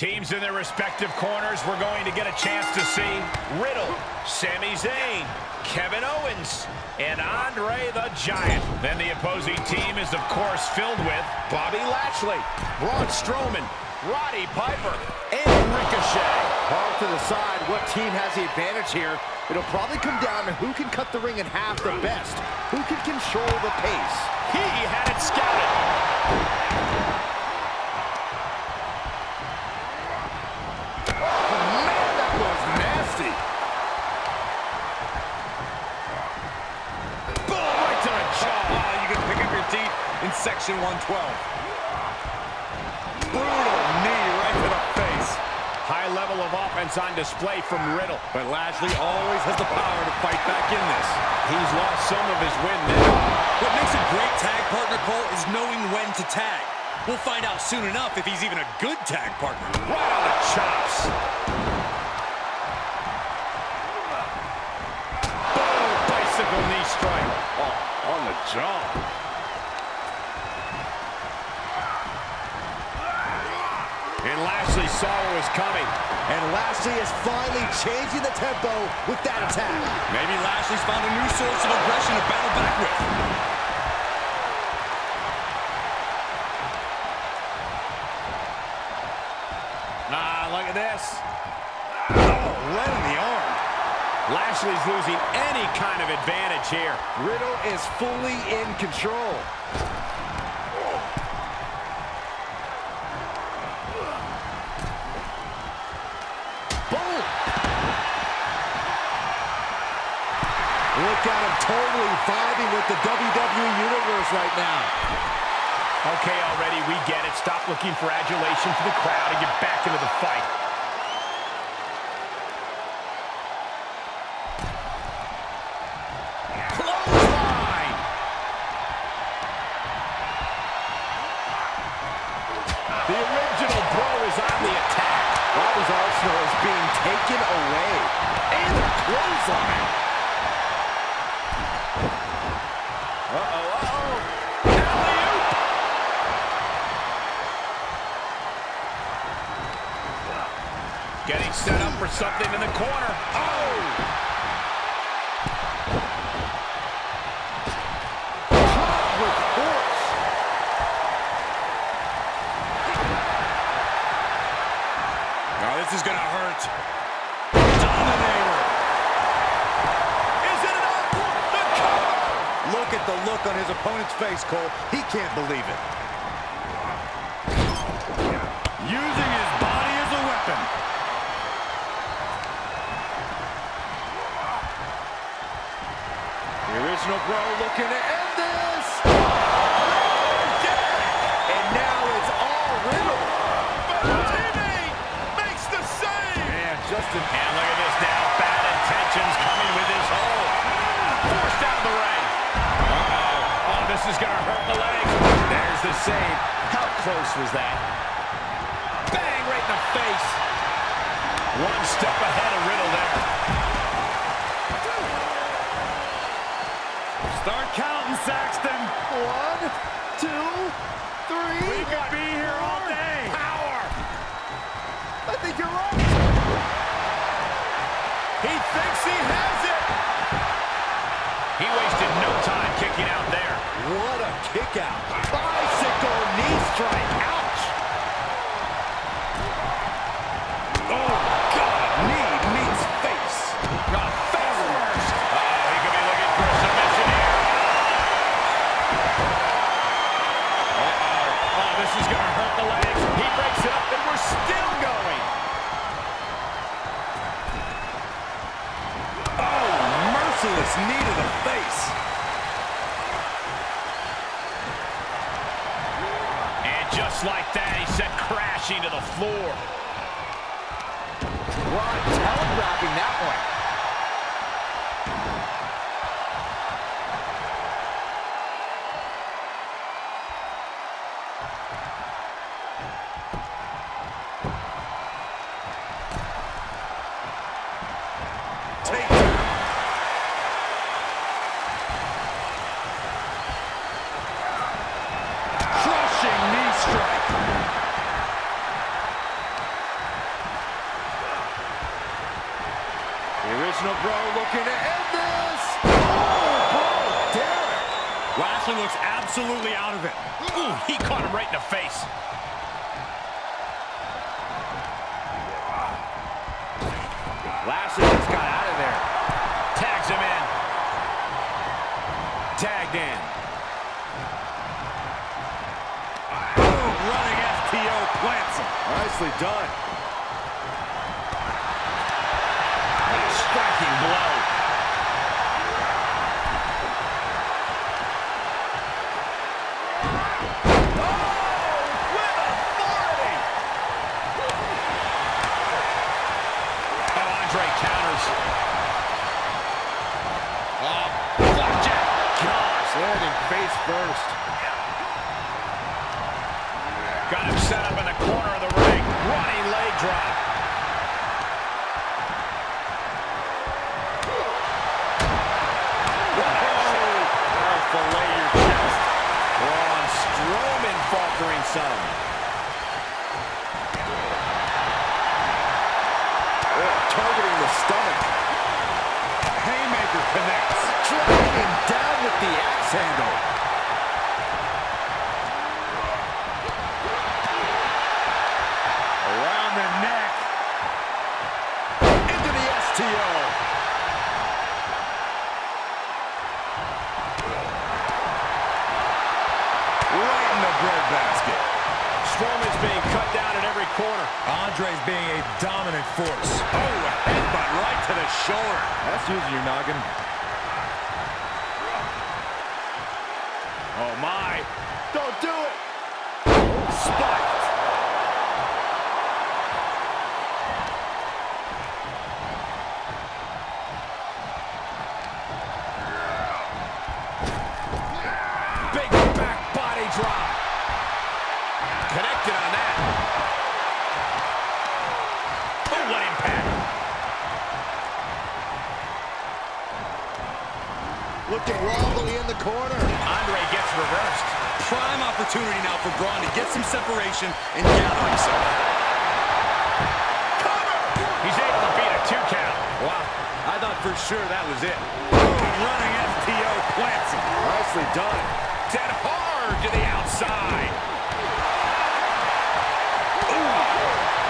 Teams in their respective corners, we're going to get a chance to see Riddle, Sami Zayn, Kevin Owens, and Andre the Giant. Then the opposing team is, of course, filled with Bobby Lashley, Braun Strowman, Roddy Piper, and Ricochet. Hard to decide what team has the advantage here. It'll probably come down to who can cut the ring in half the best, who can control the pace. He had it scouted. Section 112. Brutal knee right to the face. High level of offense on display from Riddle. But Lashley always has the power to fight back in this. He's lost some of his win now. What makes a great tag partner, Cole, is knowing when to tag. We'll find out soon enough if he's even a good tag partner. Right on the chops. Boom, bicycle knee strike. Oh, on the jaw. Lashley saw what was coming. And Lashley is finally changing the tempo with that attack. Maybe Lashley's found a new source of aggression to battle back with. Ah, look at this. Oh, right in the arm. Lashley's losing any kind of advantage here. Riddle is fully in control. Totally vibing with the WWE Universe right now. Okay, already, we get it. Stop looking for adulation from the crowd and get back into the fight. Something in the corner. Oh! with force. Oh, this is going to hurt. Look at the look on his opponent's face, Cole. He can't believe it. Using his body as a weapon. Original Bro looking to end this. And now it's all Riddle. But makes the save. Man, Justin. And look at this now. Bad intentions coming with his hold. Forced of the ring. Uh-oh. Oh, this is going to hurt the leg. There's the save. How close was that? Bang, right in the face. One step ahead of Riddle there. Start counting, Saxton. One, two, three. We could be here all day. Power. I think you're right. He thinks he has it. He wasted no time kicking out there. What a kick out. Bicycle knee strike. Ouch. Like that, he sent crashing to the floor. Ron telegraphing that one. The original bro looking to end this. Oh, bro, Derek. Lashley looks absolutely out of it. Ooh, he caught him right in the face. Lashley just got out of there. Tags him in. Tagged in. Boom, running FTO plants him. Nicely done. Striking blow. Oh, Andre counters. Oh, flapjack. Gosh, landing face first. Got him set up in the corner of the ring. Running leg drop. Oh, fillet your chest. Braun Strowman faltering some. Oh, targeting the stomach. Haymaker connects. Dragging down with the axe handle. Strowman's being cut down in every corner. Andre's being a dominant force. Oh, a headbutt right to the shoulder. That's using your noggin. Oh, my. Andre gets reversed. Prime opportunity now for Braun to get some separation and gather himself. He's able to beat a two count. Wow, I thought for sure that was it. Running FTO plants him. Nicely done. Dead hard to the outside.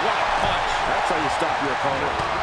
What a punch. That's how you stop your opponent.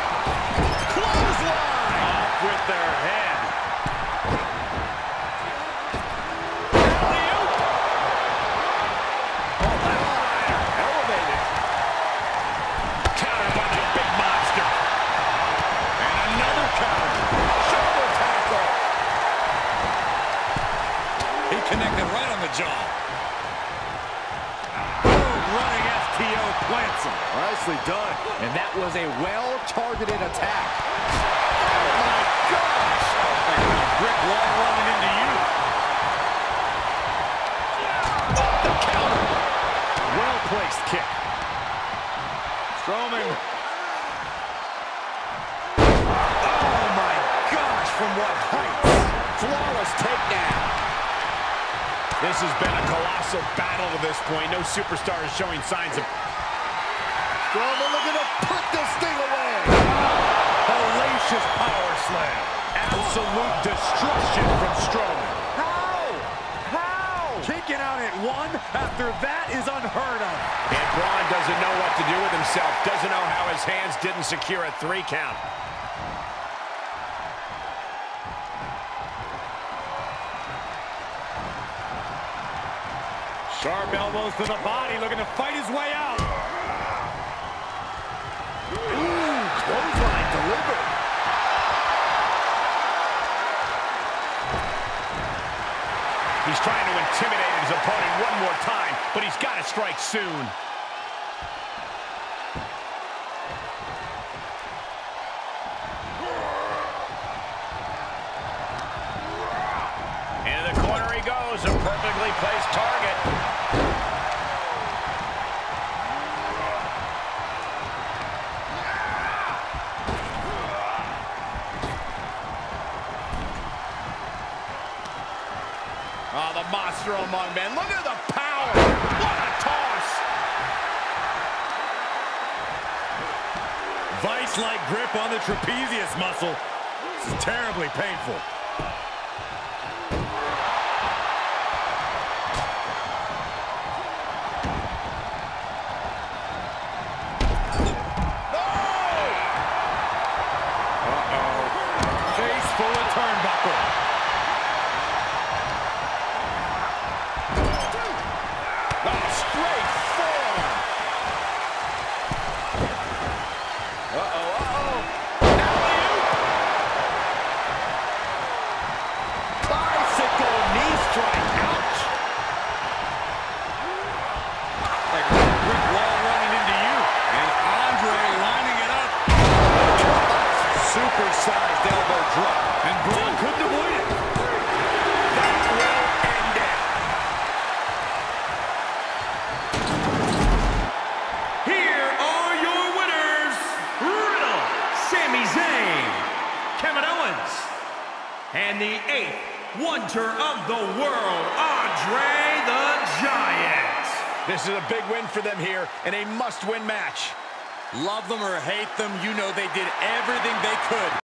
Him. Nicely done. And that was a well-targeted attack. Oh, my gosh. Brick wall running into you. The counter. Well-placed kick. Strowman. Oh, my gosh. From what heights. Flawless takedown. This has been a colossal battle to this point. No superstar is showing signs of... Strowman looking to put this thing away. Hellacious power slam. Absolute destruction from Strowman. How? How? Kicking out at one after that is unheard of. And Braun doesn't know what to do with himself. Doesn't know how his hands didn't secure a three count. Sharp elbows to the body, looking to fight his way out. Delivered. He's trying to intimidate his opponent one more time, but he's got to strike soon. Monster among men. Look at the power. What a toss. Vice-like grip on the trapezius muscle. This is terribly painful. Drop. And Braun couldn't avoid it. That will end it. Here are your winners, Riddle, Sami Zayn, Kevin Owens, and the eighth Wonder of the World, Andre the Giant. This is a big win for them here and a must-win match. Love them or hate them, you know they did everything they could